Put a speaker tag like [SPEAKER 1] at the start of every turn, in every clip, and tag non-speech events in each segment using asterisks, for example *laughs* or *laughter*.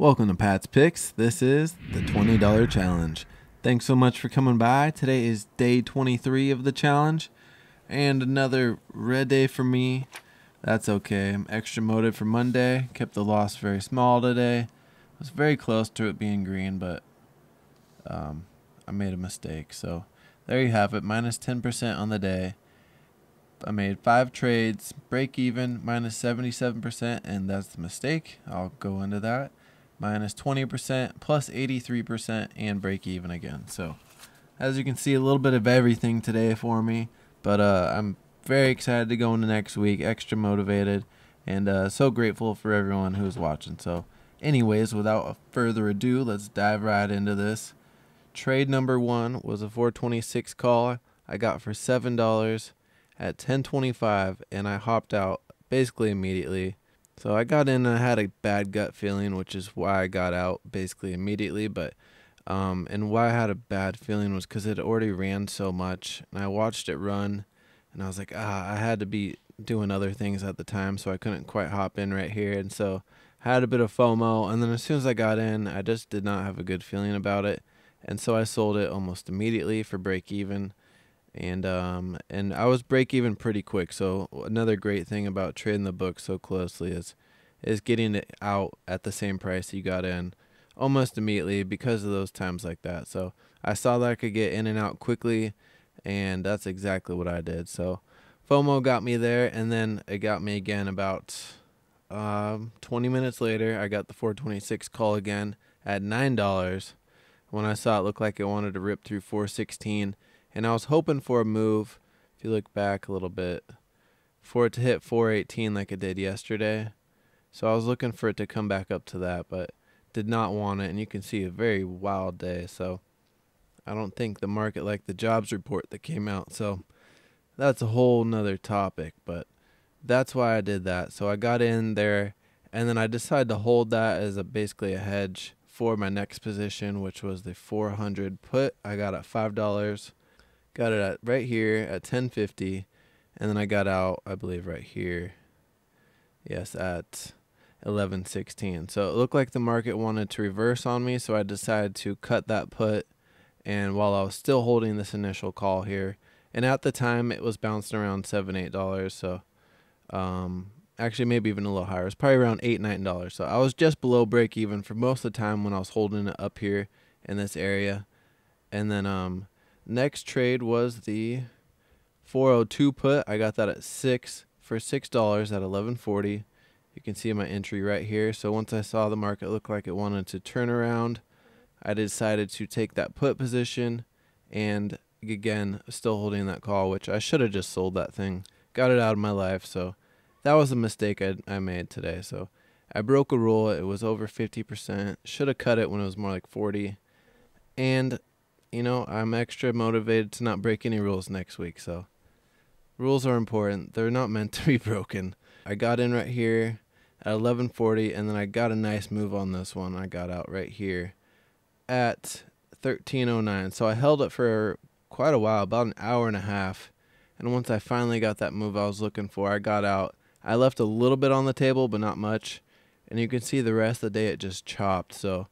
[SPEAKER 1] Welcome to Pat's Picks. This is the $20 challenge. Thanks so much for coming by. Today is day 23 of the challenge and another red day for me. That's okay. I'm extra motive for Monday. Kept the loss very small today. Was very close to it being green, but um, I made a mistake. So there you have it. Minus 10% on the day. I made five trades, break even, minus 77%, and that's the mistake. I'll go into that. Minus 20%, plus 83%, and break even again. So, as you can see, a little bit of everything today for me. But uh, I'm very excited to go into next week, extra motivated, and uh, so grateful for everyone who's watching. So, anyways, without further ado, let's dive right into this. Trade number one was a 426 call I got for $7 at 10:25 and I hopped out basically immediately. So I got in and I had a bad gut feeling, which is why I got out basically immediately, but um, and why I had a bad feeling was cuz it already ran so much and I watched it run and I was like, ah, I had to be doing other things at the time, so I couldn't quite hop in right here and so I had a bit of FOMO and then as soon as I got in, I just did not have a good feeling about it. And so I sold it almost immediately for break even and um and I was break even pretty quick. So another great thing about trading the book so closely is is getting it out at the same price you got in almost immediately because of those times like that. So I saw that I could get in and out quickly and that's exactly what I did. So FOMO got me there and then it got me again about um 20 minutes later I got the 426 call again at $9 when I saw it look like it wanted to rip through 416 and I was hoping for a move. If you look back a little bit, for it to hit 418 like it did yesterday. So I was looking for it to come back up to that, but did not want it. And you can see a very wild day. So I don't think the market liked the jobs report that came out. So that's a whole nother topic. But that's why I did that. So I got in there, and then I decided to hold that as a basically a hedge for my next position, which was the 400 put. I got at five dollars got it at right here at 1050 and then I got out I believe right here. Yes at 1116 so it looked like the market wanted to reverse on me so I decided to cut that put. And while I was still holding this initial call here and at the time it was bouncing around seven eight dollars so um actually maybe even a little higher. It's probably around eight nine dollars. So I was just below break even for most of the time when I was holding it up here in this area. And then um Next trade was the 402 put. I got that at six for six dollars at 1140. You can see my entry right here. So once I saw the market look like it wanted to turn around, I decided to take that put position and again still holding that call, which I should have just sold that thing. Got it out of my life. So that was a mistake I, I made today. So I broke a rule. It was over 50%. Should have cut it when it was more like 40. And you know, I'm extra motivated to not break any rules next week. So, rules are important. They're not meant to be *laughs* broken. I got in right here at 11:40, and then I got a nice move on this one. I got out right here at 13:09. So I held it for quite a while, about an hour and a half. And once I finally got that move I was looking for, I got out. I left a little bit on the table, but not much. And you can see the rest of the day it just chopped. So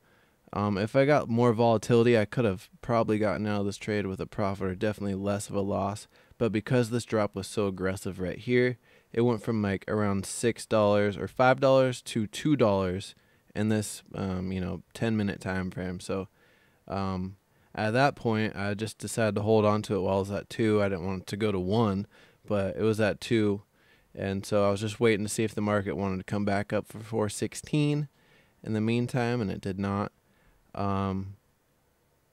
[SPEAKER 1] um, if I got more volatility, I could have probably gotten out of this trade with a profit or definitely less of a loss. But because this drop was so aggressive right here, it went from like around six dollars or five dollars to two dollars in this um, you know 10 minute time frame. So um, at that point, I just decided to hold on to it while it was at two. I didn't want it to go to one, but it was at two, and so I was just waiting to see if the market wanted to come back up for 416 in the meantime, and it did not. Um,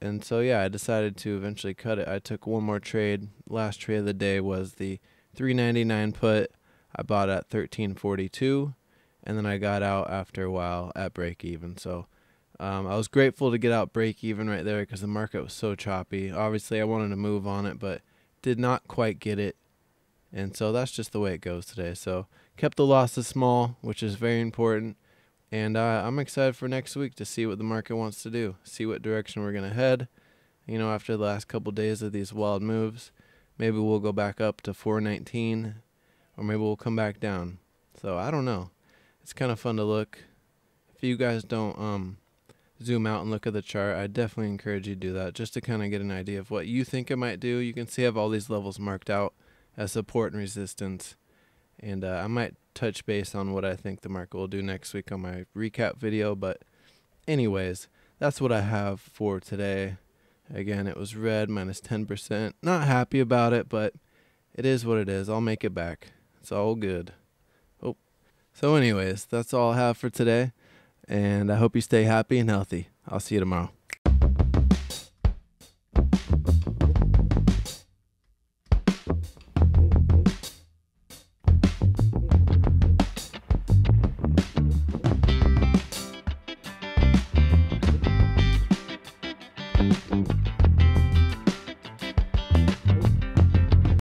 [SPEAKER 1] and so yeah, I decided to eventually cut it. I took one more trade. Last trade of the day was the 399 put. I bought at 1342, and then I got out after a while at break even. So um, I was grateful to get out break even right there because the market was so choppy. Obviously, I wanted to move on it, but did not quite get it. And so that's just the way it goes today. So kept the losses small, which is very important. And uh, I'm excited for next week to see what the market wants to do, see what direction we're going to head. You know, after the last couple of days of these wild moves, maybe we'll go back up to 419 or maybe we'll come back down. So I don't know. It's kind of fun to look. if you guys don't um, zoom out and look at the chart, I definitely encourage you to do that just to kind of get an idea of what you think it might do. You can see I have all these levels marked out as support and resistance. And uh, I might touch base on what I think the market will do next week on my recap video. But, anyways, that's what I have for today. Again, it was red minus 10%. Not happy about it, but it is what it is. I'll make it back. It's all good. Oh. So, anyways, that's all I have for today. And I hope you stay happy and healthy. I'll see you tomorrow.